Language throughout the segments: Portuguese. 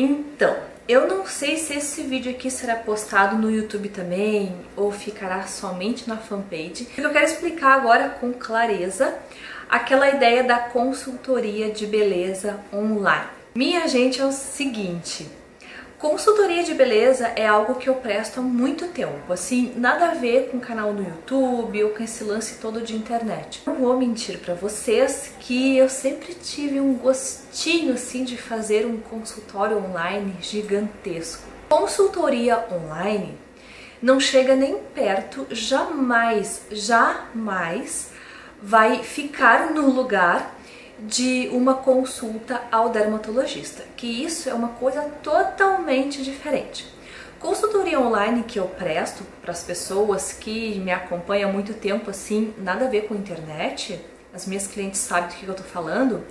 Então, eu não sei se esse vídeo aqui será postado no YouTube também ou ficará somente na fanpage. Eu quero explicar agora com clareza aquela ideia da consultoria de beleza online. Minha gente, é o seguinte, Consultoria de beleza é algo que eu presto há muito tempo, assim, nada a ver com canal no YouTube ou com esse lance todo de internet. Não vou mentir para vocês que eu sempre tive um gostinho assim de fazer um consultório online gigantesco. Consultoria online não chega nem perto, jamais, jamais vai ficar no lugar de uma consulta ao dermatologista, que isso é uma coisa totalmente diferente. Consultoria online que eu presto para as pessoas que me acompanham há muito tempo, assim, nada a ver com internet, as minhas clientes sabem do que eu estou falando,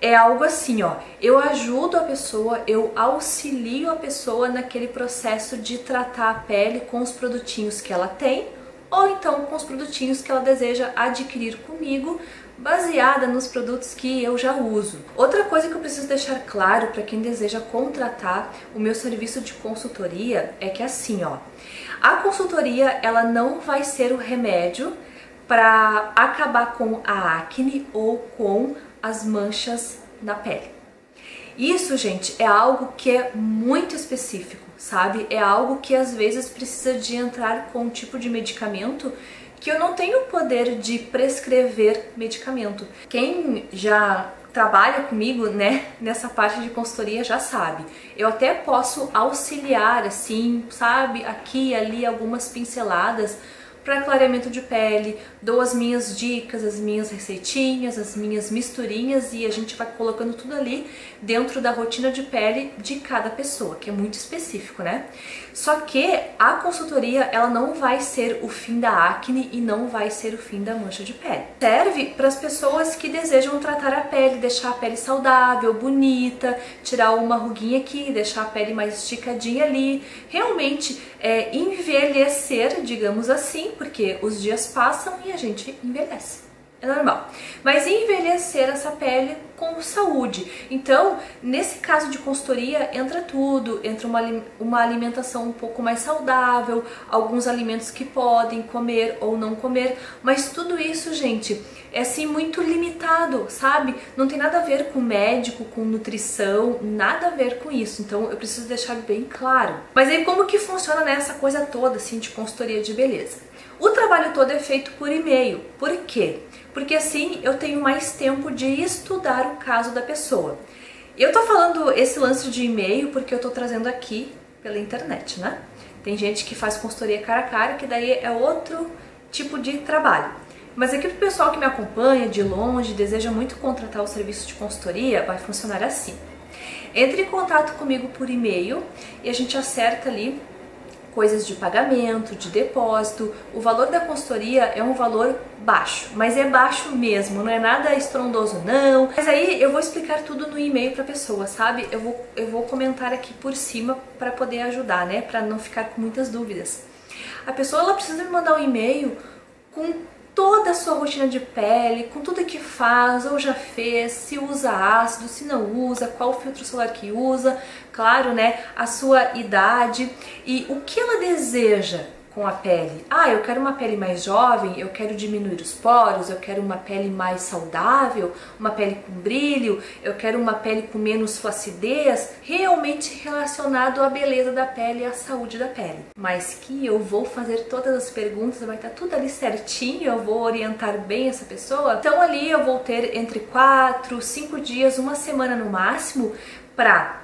é algo assim, ó, eu ajudo a pessoa, eu auxilio a pessoa naquele processo de tratar a pele com os produtinhos que ela tem ou então com os produtinhos que ela deseja adquirir comigo baseada nos produtos que eu já uso. Outra coisa que eu preciso deixar claro para quem deseja contratar o meu serviço de consultoria é que assim, ó, a consultoria ela não vai ser o remédio para acabar com a acne ou com as manchas na pele. Isso, gente, é algo que é muito específico, sabe? É algo que às vezes precisa de entrar com um tipo de medicamento que eu não tenho o poder de prescrever medicamento. Quem já trabalha comigo, né, nessa parte de consultoria já sabe. Eu até posso auxiliar assim, sabe, aqui e ali algumas pinceladas para clareamento de pele, dou as minhas dicas, as minhas receitinhas, as minhas misturinhas e a gente vai colocando tudo ali dentro da rotina de pele de cada pessoa, que é muito específico, né? Só que a consultoria, ela não vai ser o fim da acne e não vai ser o fim da mancha de pele. Serve para as pessoas que desejam tratar a pele, deixar a pele saudável, bonita, tirar uma ruguinha aqui, deixar a pele mais esticadinha ali, realmente é, envelhecer, digamos assim, porque os dias passam e a gente envelhece. É normal. Mas envelhecer essa pele com saúde. Então, nesse caso de consultoria, entra tudo, entra uma, uma alimentação um pouco mais saudável, alguns alimentos que podem comer ou não comer, mas tudo isso, gente, é assim muito limitado, sabe? Não tem nada a ver com médico, com nutrição, nada a ver com isso. Então, eu preciso deixar bem claro. Mas aí como que funciona nessa coisa toda assim de consultoria de beleza? O trabalho todo é feito por e-mail. Por quê? Porque assim eu tenho mais tempo de estudar o caso da pessoa. Eu tô falando esse lance de e-mail porque eu tô trazendo aqui pela internet, né? Tem gente que faz consultoria cara a cara, que daí é outro tipo de trabalho. Mas aqui pro pessoal que me acompanha de longe, deseja muito contratar o serviço de consultoria, vai funcionar assim. Entre em contato comigo por e-mail e a gente acerta ali coisas de pagamento, de depósito. O valor da consultoria é um valor baixo, mas é baixo mesmo, não é nada estrondoso não. Mas aí eu vou explicar tudo no e-mail para a pessoa, sabe? Eu vou, eu vou comentar aqui por cima para poder ajudar, né? Para não ficar com muitas dúvidas. A pessoa ela precisa me mandar um e-mail com toda a sua rotina de pele, com tudo que faz ou já fez, se usa ácido, se não usa, qual filtro solar que usa, claro, né, a sua idade. E o que ela deseja com a pele. Ah, eu quero uma pele mais jovem, eu quero diminuir os poros, eu quero uma pele mais saudável, uma pele com brilho, eu quero uma pele com menos flacidez, realmente relacionado à beleza da pele e à saúde da pele. Mas que eu vou fazer todas as perguntas, vai estar tudo ali certinho, eu vou orientar bem essa pessoa. Então ali eu vou ter entre 4, 5 dias, uma semana no máximo para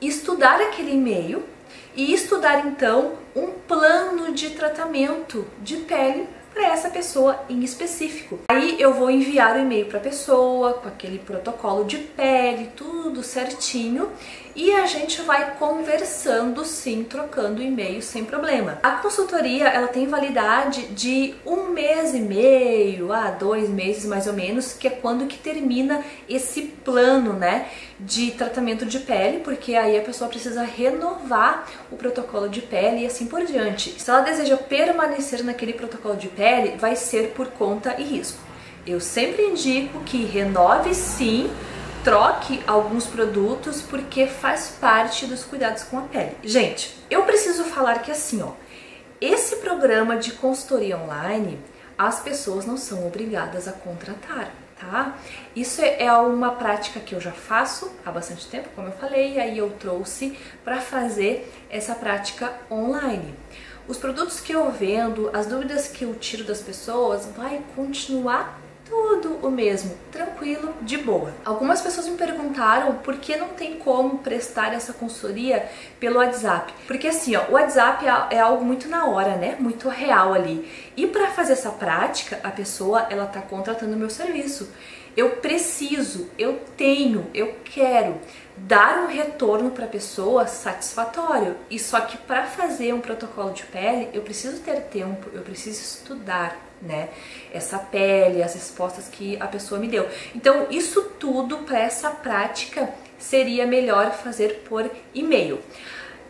estudar aquele e-mail e estudar então um plano de tratamento de pele para essa pessoa em específico. Aí eu vou enviar o e-mail para a pessoa com aquele protocolo de pele, tudo certinho, e a gente vai conversando sim, trocando e-mail sem problema. A consultoria ela tem validade de um mês e meio a dois meses mais ou menos, que é quando que termina esse plano, né, de tratamento de pele, porque aí a pessoa precisa renovar o protocolo de pele e assim por diante. Se ela deseja permanecer naquele protocolo de pele, vai ser por conta e risco. Eu sempre indico que renove sim troque alguns produtos porque faz parte dos cuidados com a pele. Gente, eu preciso falar que assim, ó, esse programa de consultoria online, as pessoas não são obrigadas a contratar tá? Isso é, é uma prática que eu já faço há bastante tempo, como eu falei, e aí eu trouxe para fazer essa prática online. Os produtos que eu vendo, as dúvidas que eu tiro das pessoas, vai continuar tudo o mesmo, tranquilo, de boa. Algumas pessoas me perguntaram por que não tem como prestar essa consultoria pelo WhatsApp. Porque assim, ó, o WhatsApp é, é algo muito na hora, né? Muito real ali. E para fazer essa prática, a pessoa ela tá contratando meu serviço. Eu preciso, eu tenho, eu quero dar um retorno para a pessoa satisfatório. E só que para fazer um protocolo de pele, eu preciso ter tempo, eu preciso estudar, né? Essa pele, as respostas que a pessoa me deu. Então, isso tudo para essa prática seria melhor fazer por e-mail.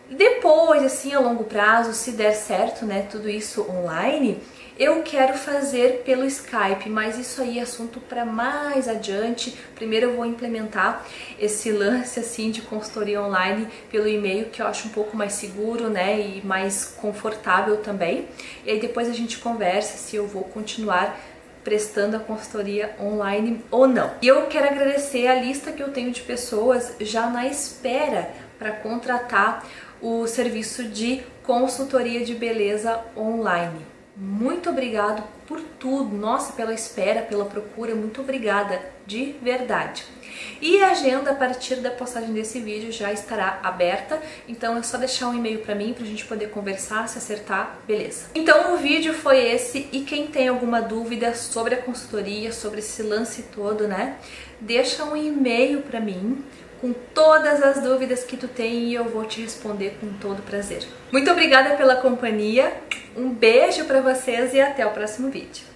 Depois, assim, a longo prazo, se der certo, né, tudo isso online, eu quero fazer pelo Skype, mas isso aí é assunto para mais adiante. Primeiro eu vou implementar esse lance assim de consultoria online pelo e-mail, que eu acho um pouco mais seguro, né, e mais confortável também. E aí depois a gente conversa se eu vou continuar prestando a consultoria online ou não. E eu quero agradecer a lista que eu tenho de pessoas já na espera para contratar o serviço de consultoria de beleza online. Muito obrigado por tudo, nossa, pela espera, pela procura, muito obrigada, de verdade. E a agenda a partir da postagem desse vídeo já estará aberta, então é só deixar um e-mail para mim pra gente poder conversar, se acertar, beleza. Então o vídeo foi esse e quem tem alguma dúvida sobre a consultoria, sobre esse lance todo, né, deixa um e-mail para mim com todas as dúvidas que tu tem e eu vou te responder com todo prazer. Muito obrigada pela companhia, um beijo para vocês e até o próximo vídeo.